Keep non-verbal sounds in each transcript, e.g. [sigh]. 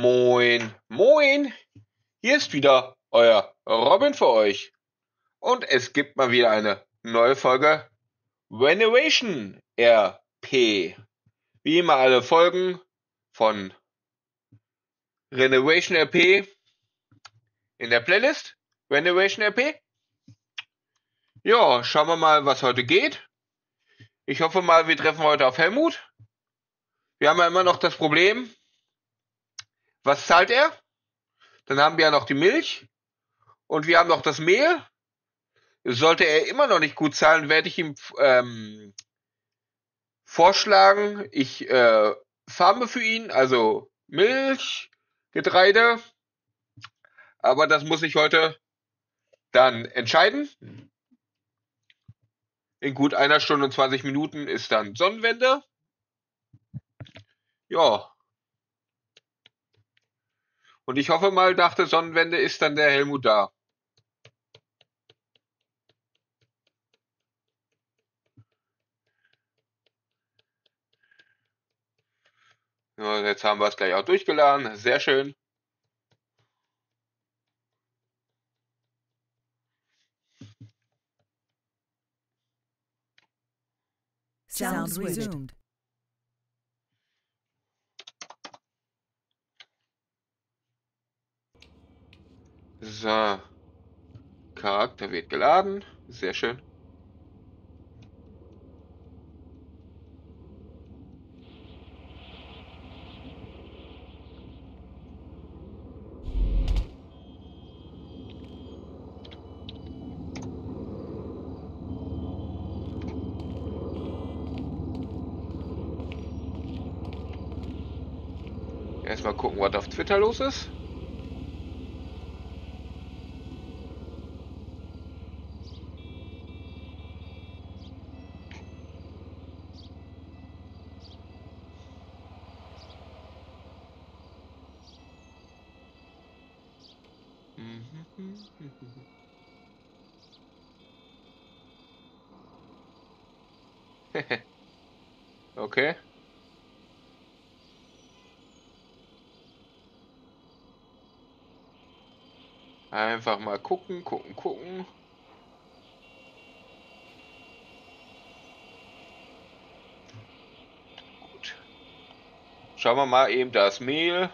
Moin, moin! Hier ist wieder euer Robin für euch. Und es gibt mal wieder eine neue Folge Renovation RP. Wie immer alle Folgen von Renovation RP in der Playlist. Renovation RP. Ja, schauen wir mal, was heute geht. Ich hoffe mal, wir treffen heute auf Helmut. Wir haben ja immer noch das Problem, was zahlt er? Dann haben wir ja noch die Milch und wir haben noch das Mehl. Sollte er immer noch nicht gut zahlen, werde ich ihm ähm, vorschlagen, ich äh, farme für ihn, also Milch, Getreide. Aber das muss ich heute dann entscheiden. In gut einer Stunde und 20 Minuten ist dann Sonnenwende. Ja. Und ich hoffe mal, nach der Sonnenwende ist dann der Helmut da. Ja, jetzt haben wir es gleich auch durchgeladen. Sehr schön. Sounds resumed. So. Charakter wird geladen. Sehr schön. Erstmal gucken, was auf Twitter los ist. okay. Einfach mal gucken, gucken, gucken. Gut. Schauen wir mal eben das Mehl.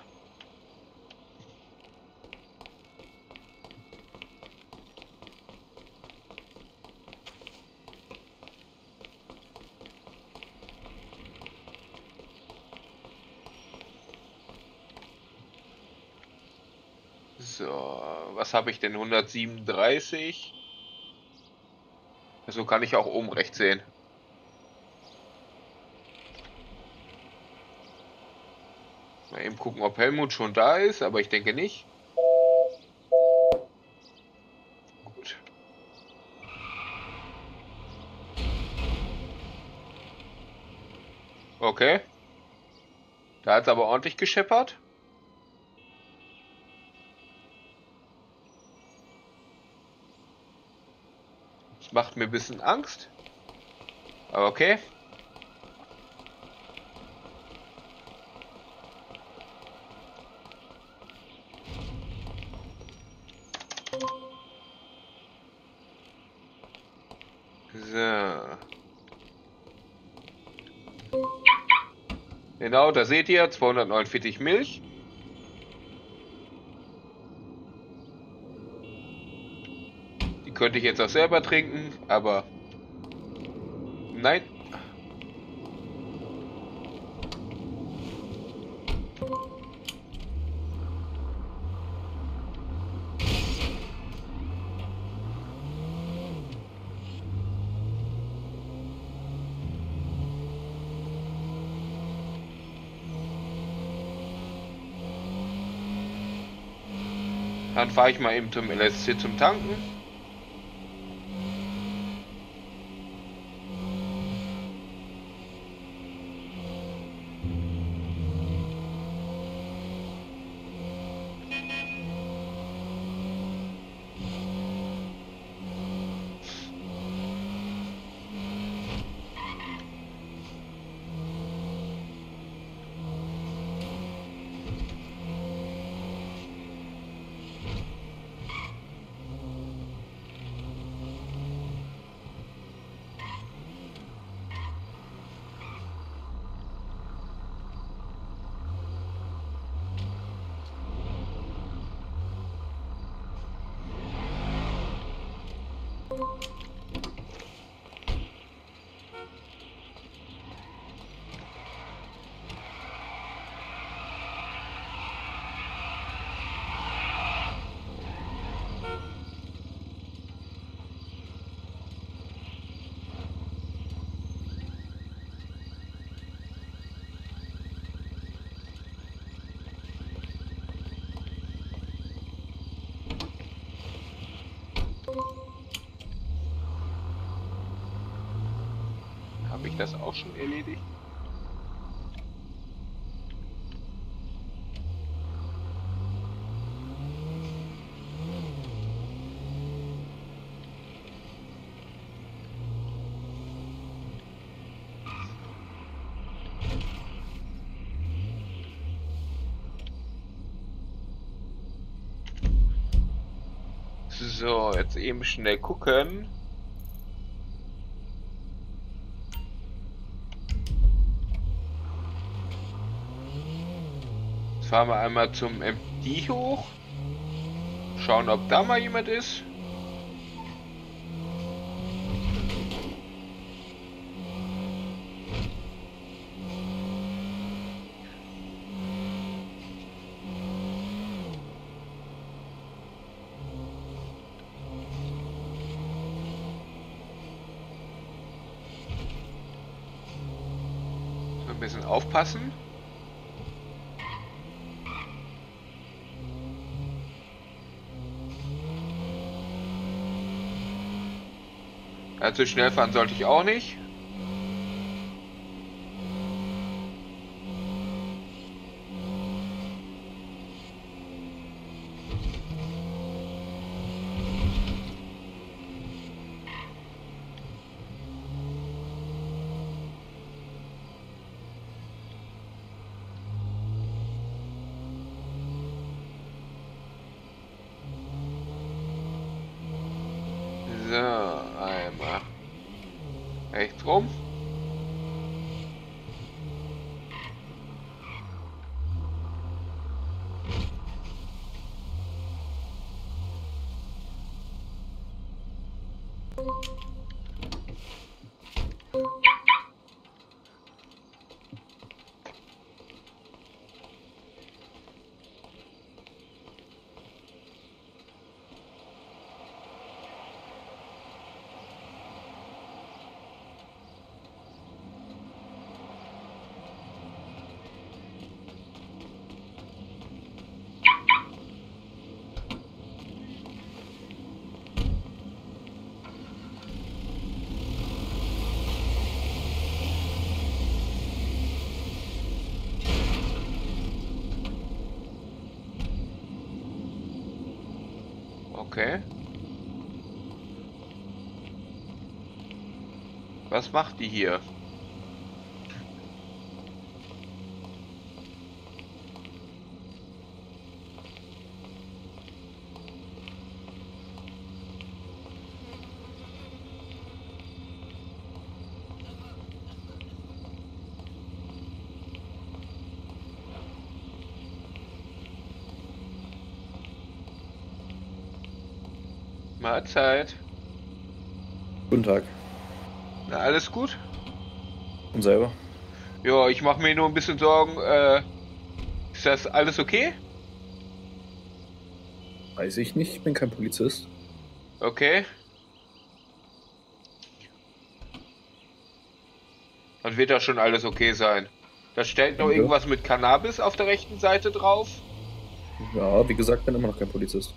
So, habe ich denn? 137. So kann ich auch oben rechts sehen. Mal eben gucken, ob Helmut schon da ist, aber ich denke nicht. Gut. Okay. Da hat es aber ordentlich gescheppert. Macht mir ein bisschen Angst. Aber okay. So. Genau, da seht ihr 249 Milch. Könnte ich jetzt auch selber trinken, aber nein. Dann fahre ich mal eben zum LSC zum Tanken. Das auch schon erledigt? So, jetzt eben schnell gucken. Jetzt fahren wir einmal zum MD hoch. Schauen, ob da mal jemand ist. Ein bisschen aufpassen. Allzu schnell fahren sollte ich auch nicht. So, einmal rechts rum. Okay. Was macht die hier? Mahlzeit. Guten Tag. Na, alles gut? Und selber? Ja, ich mache mir nur ein bisschen Sorgen. Äh, ist das alles okay? Weiß ich nicht, ich bin kein Polizist. Okay. Dann wird das schon alles okay sein. Da steht noch Ja. irgendwas mit Cannabis auf der rechten Seite drauf. Ja, wie gesagt, bin immer noch kein Polizist.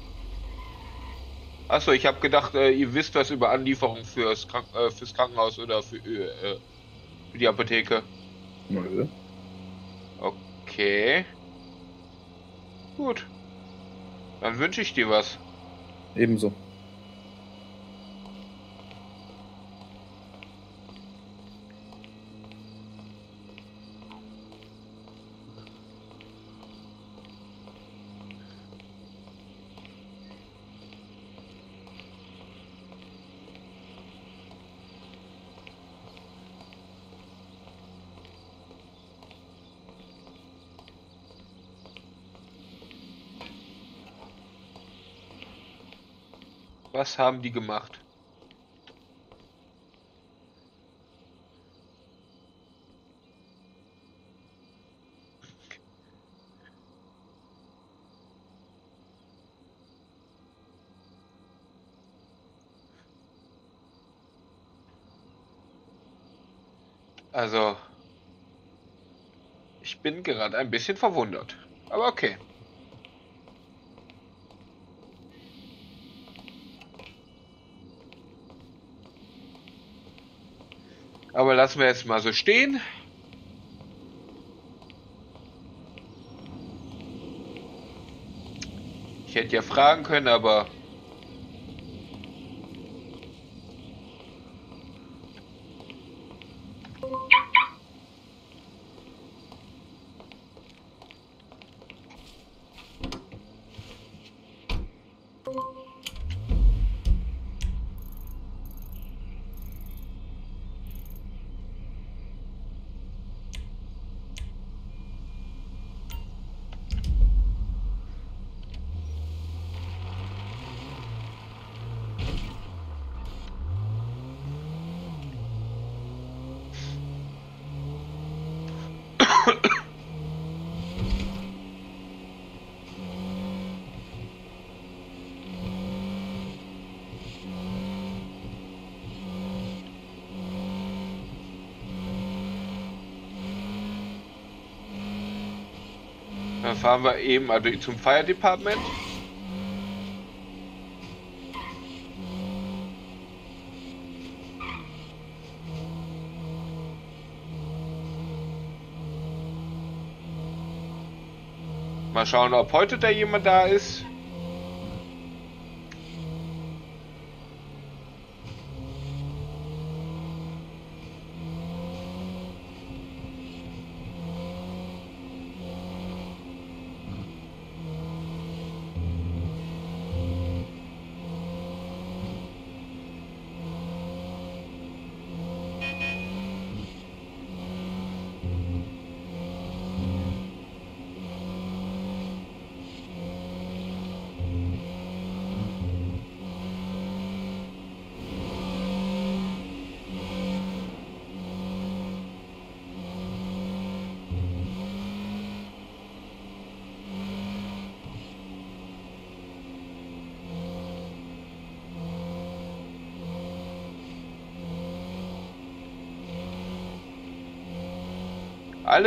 Achso, ich habe gedacht, äh, ihr wisst was über Anlieferung fürs, Krank äh, fürs Krankenhaus oder für, äh, für die Apotheke. Nö. Okay. Gut. Dann wünsche ich dir was. Ebenso. Was haben die gemacht? Also, ich bin gerade ein bisschen verwundert. Aber okay. Aber lassen wir jetzt mal so stehen. Ich hätte ja fragen können, aber fahren wir eben also zum Fire Department. Mal schauen, ob heute da jemand da ist.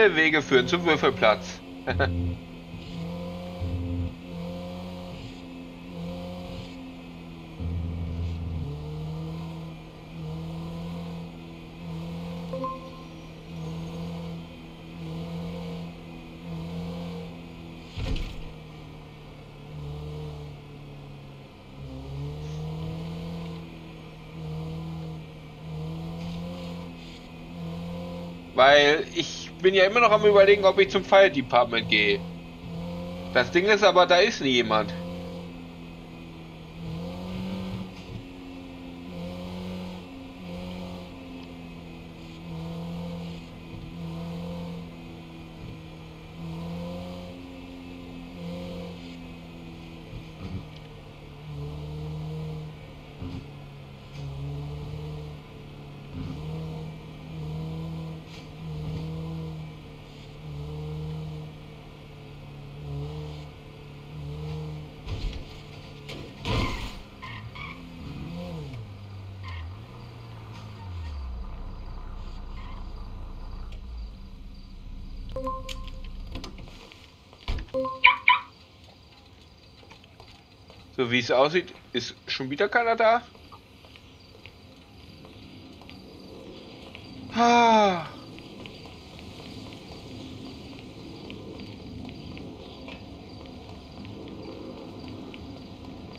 Alle Wege führen zum Würfelplatz. [laughs] Weil ich bin ja immer noch am überlegen, ob ich zum Fire Department gehe. Das Ding ist aber, da ist nie jemand. So wie es aussieht, ist schon wieder keiner da. Ah.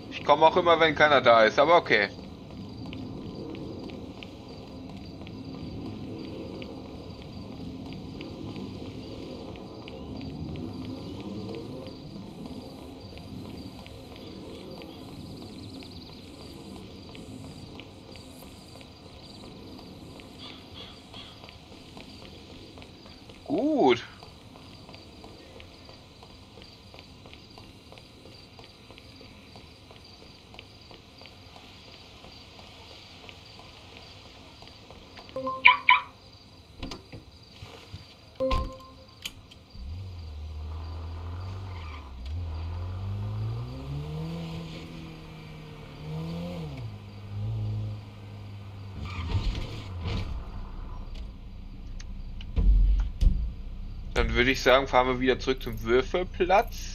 Ich komme auch immer, wenn keiner da ist, aber okay. Gut. Würde ich sagen, fahren wir wieder zurück zum Würfelplatz.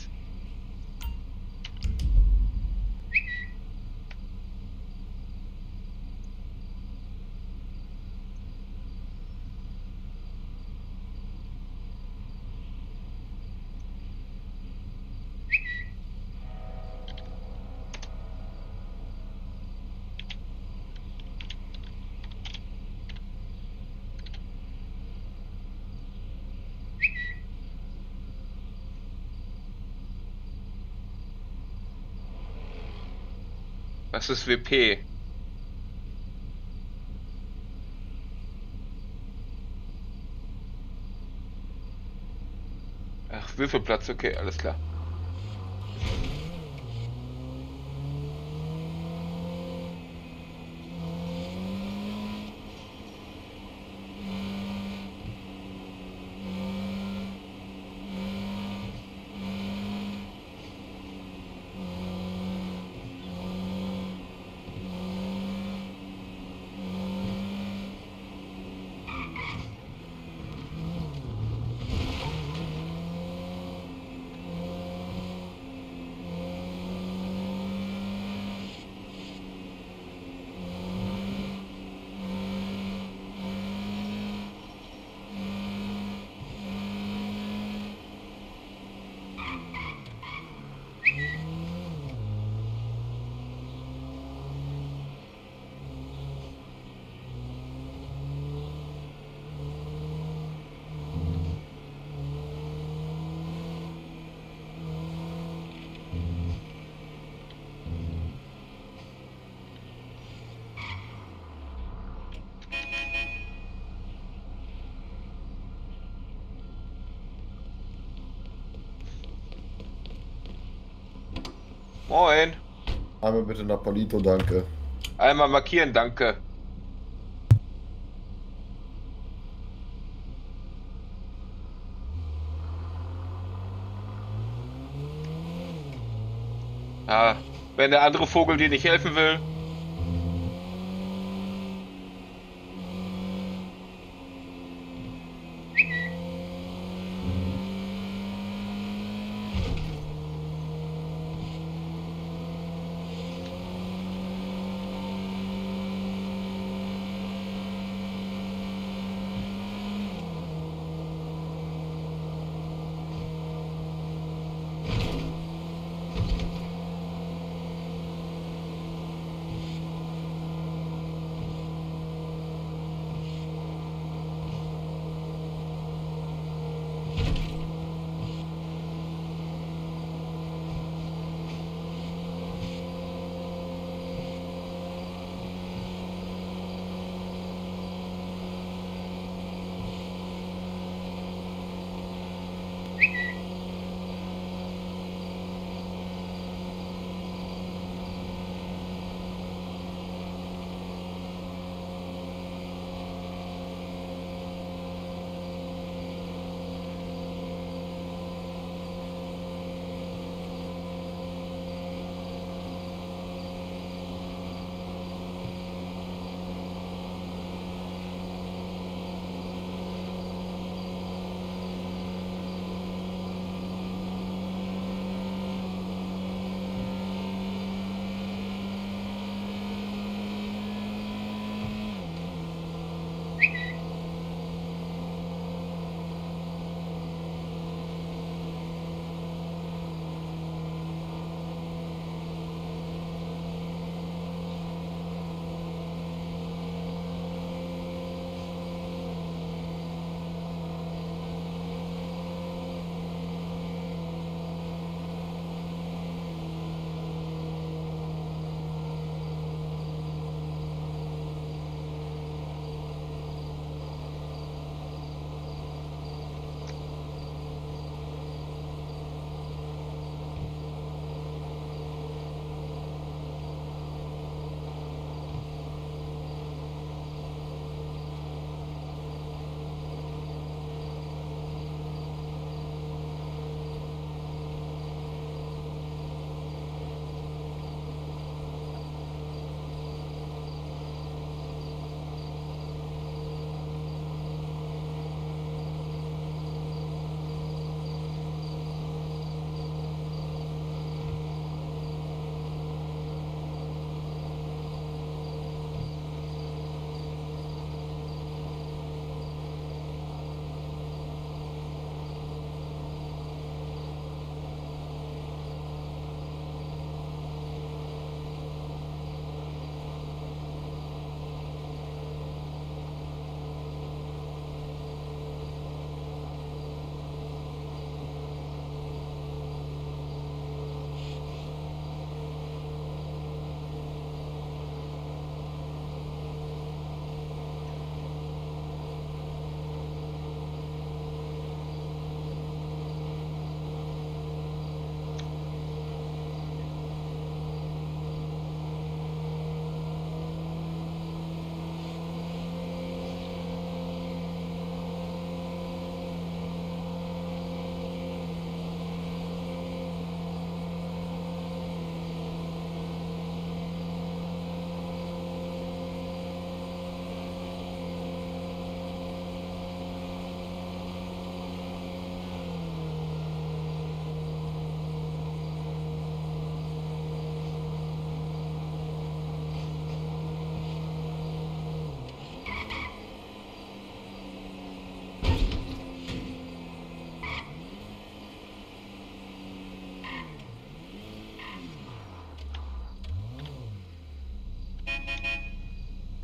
Was ist WP? Ach, Würfelplatz, okay, alles klar. Moin. Einmal bitte nach Palito, danke. Einmal markieren, danke. Ja, wenn der andere Vogel dir nicht helfen will.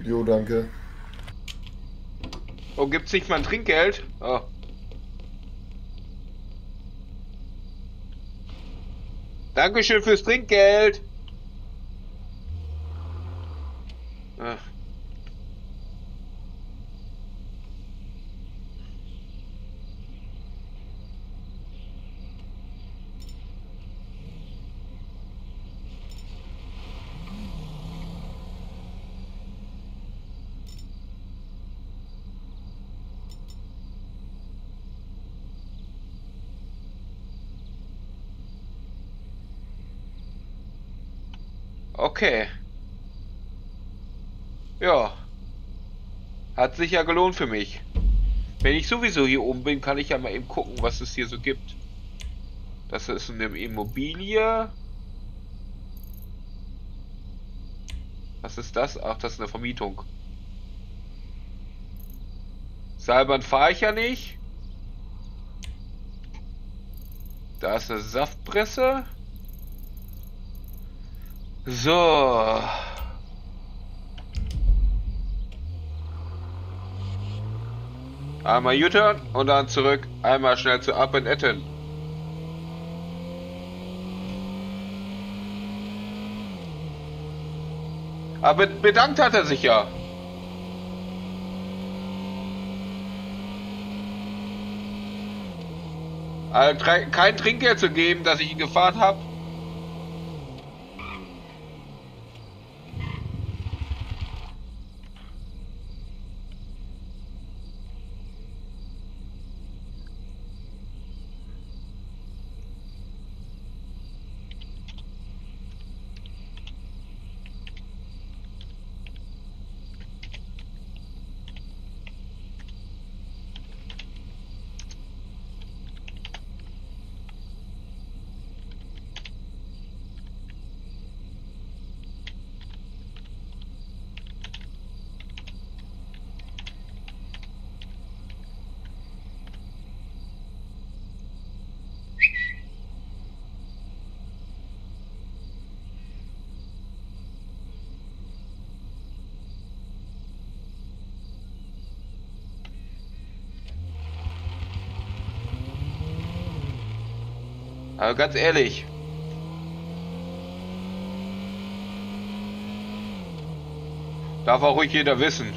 Jo, danke. Oh, gibt's nicht mal ein Trinkgeld? Oh. Dankeschön fürs Trinkgeld. Ah. Okay. Ja. Hat sich ja gelohnt für mich. Wenn ich sowieso hier oben bin, kann ich ja mal eben gucken, was es hier so gibt. Das ist eine Immobilie. Was ist das? Ach, das ist eine Vermietung. Seilbahn fahre ich ja nicht. Da ist eine Saftpresse. So. Einmal U-Turn und dann zurück. Einmal schnell zu Up and Etten. Aber bedankt hat er sich ja. Also, kein Trinkgeld zu geben, dass ich ihn gefahren habe. Aber ganz ehrlich. Darf auch ruhig jeder wissen.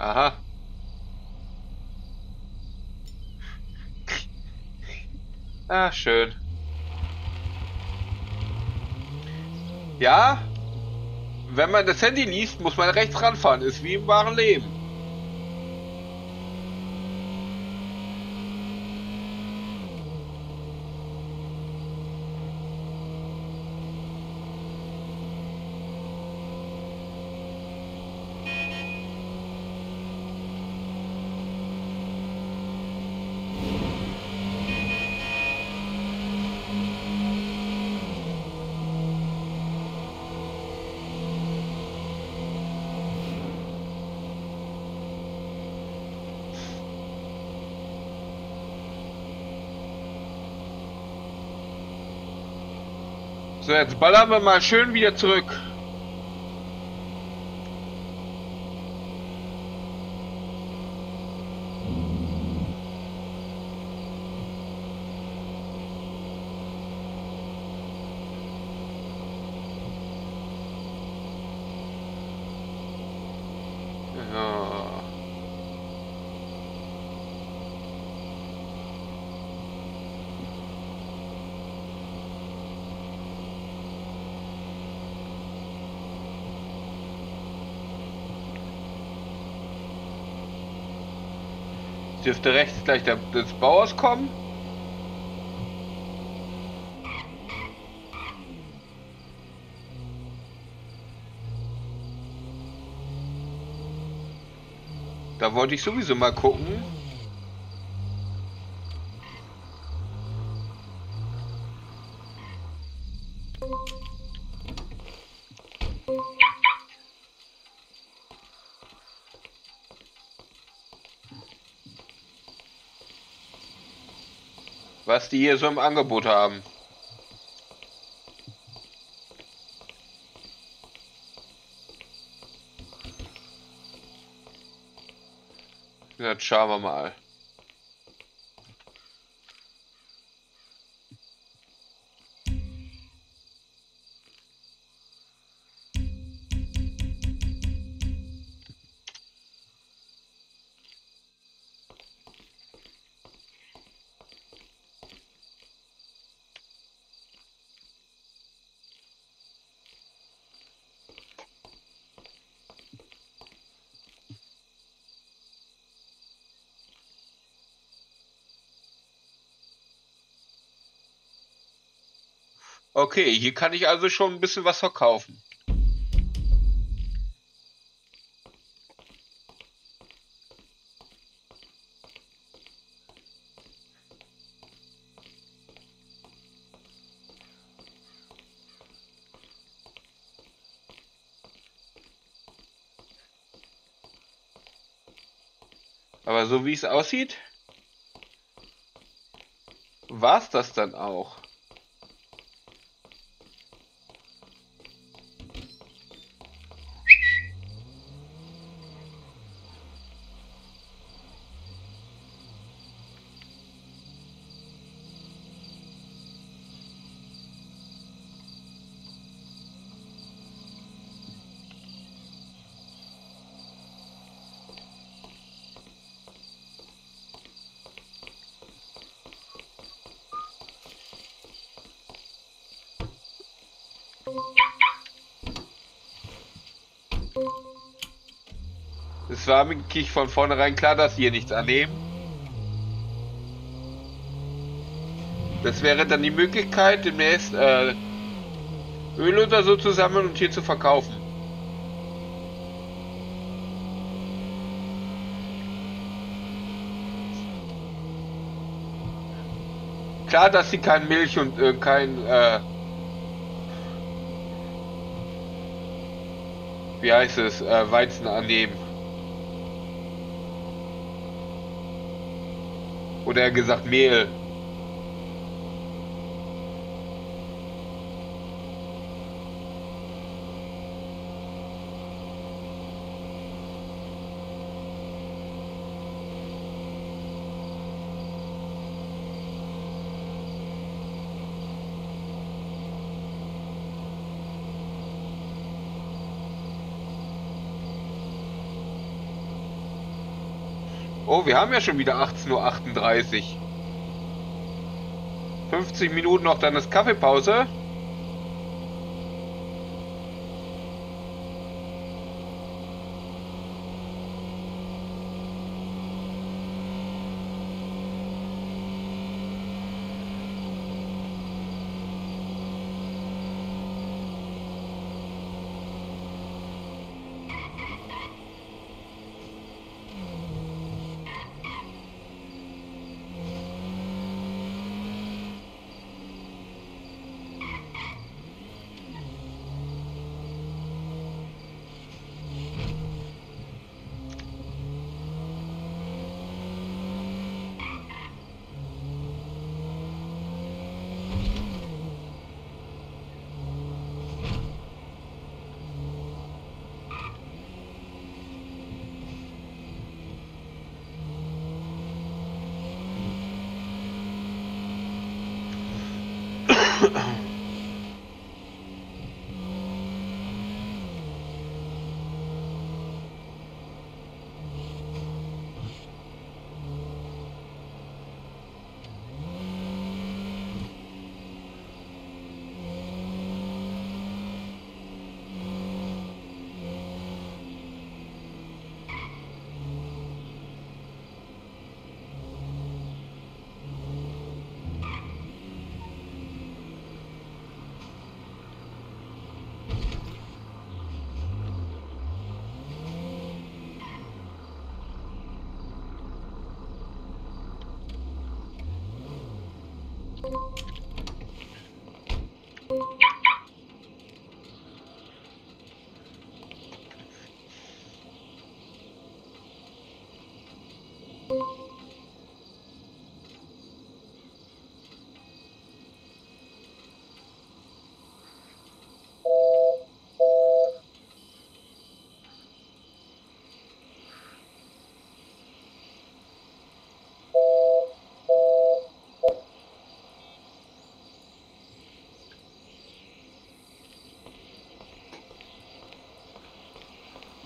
Aha. Ah, schön. Ja, wenn man das Handy liest, muss man rechts ranfahren. Ist wie im wahren Leben. So, jetzt ballern wir mal schön wieder zurück. Dürfte rechts gleich der, des Bauers kommen. Da wollte ich sowieso mal gucken. Was die hier so im Angebot haben. Jetzt schauen wir mal. Okay, hier kann ich also schon ein bisschen was verkaufen. Aber so wie es aussieht, war's das dann auch. War wirklich von vornherein klar, dass hier nichts annehmen. Das wäre dann die Möglichkeit, demnächst äh, Öl oder so zu sammeln und hier zu verkaufen. Klar, dass sie kein Milch und äh, kein äh, wie heißt es, äh, Weizen annehmen. Oder er gesagt Mehl. Oh, wir haben ja schon wieder 18.38 Uhr. 50 Minuten noch, dann ist Kaffeepause. Uh.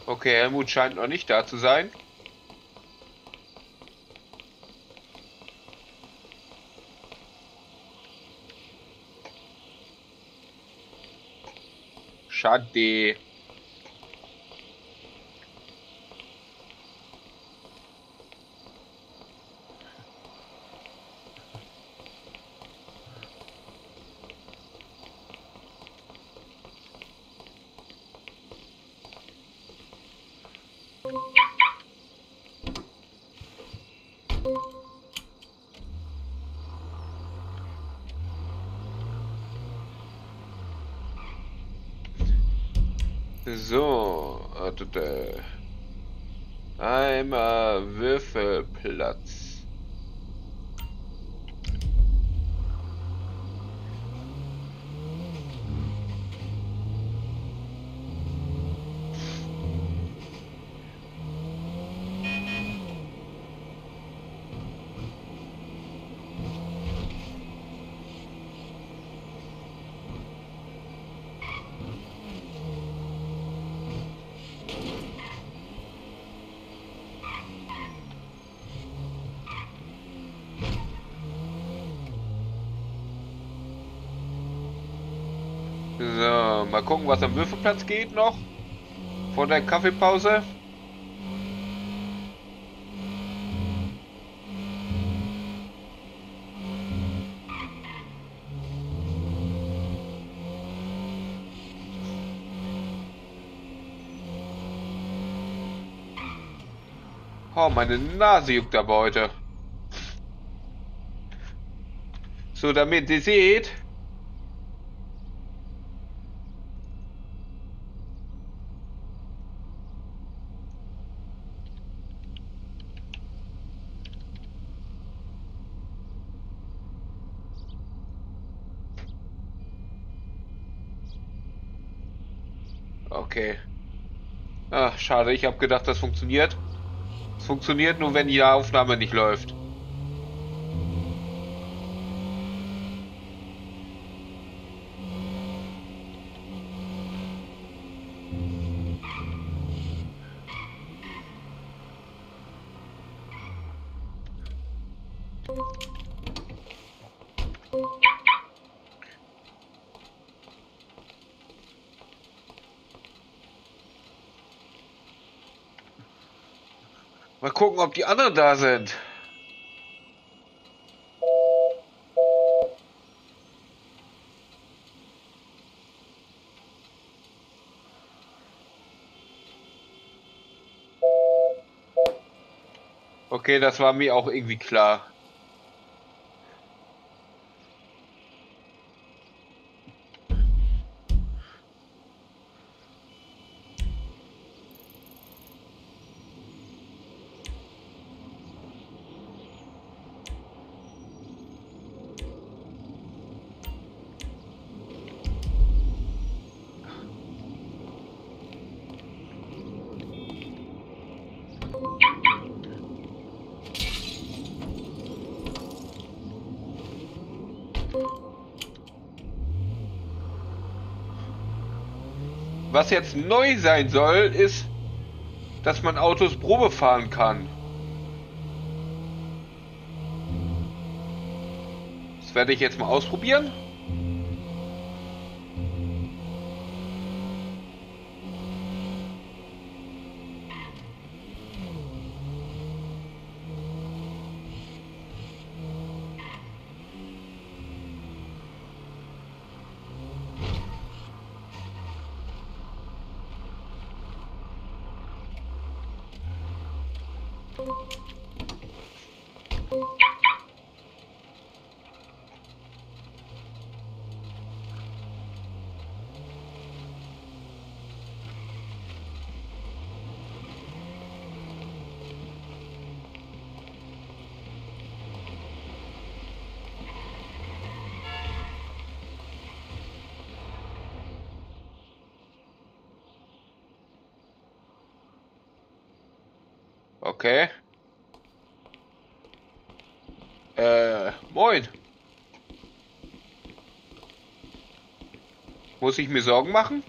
Okay, Helmut scheint noch nicht da zu sein. Schade. So, äh, einmal Würfelplatz. So, mal gucken, was am Würfelplatz geht noch. Vor der Kaffeepause. Oh, meine Nase juckt aber heute. So, damit ihr seht, Okay. Ach, schade. Ich habe gedacht, das funktioniert. Es funktioniert nur, wenn die Aufnahme nicht läuft. Mal gucken, ob die anderen da sind. Okay, das war mir auch irgendwie klar. Was jetzt neu sein soll, ist, dass man Autos Probe fahren kann. Das werde ich jetzt mal ausprobieren. Okay. Äh, moin. Muss ich mir Sorgen machen?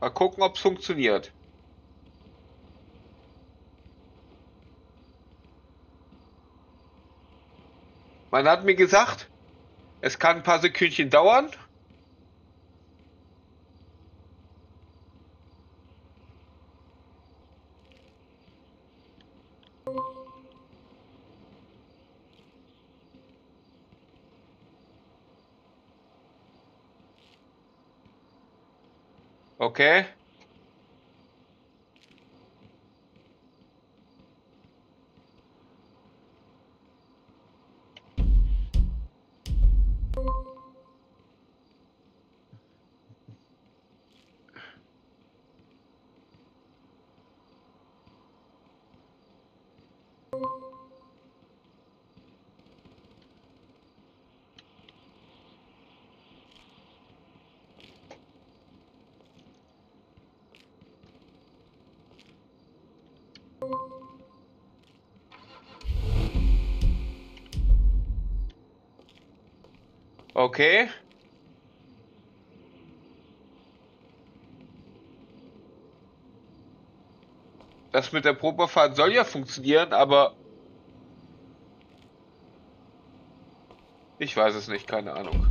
Mal gucken, ob es funktioniert. Man hat mir gesagt, es kann ein paar Sekündchen dauern. Okay. Okay. Das mit der Probefahrt soll ja funktionieren, aber ich weiß es nicht, keine Ahnung.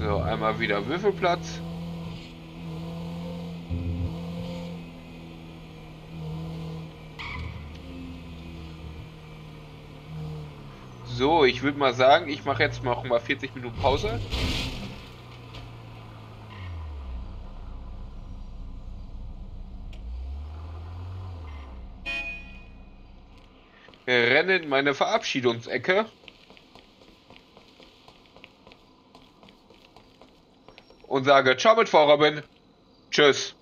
So, einmal wieder Würfelplatz. So, ich würde mal sagen, ich mache jetzt noch mal 40 Minuten Pause. Renne in meine Verabschiedungsecke. Und sage Ciao mit Frau Robin. Tschüss.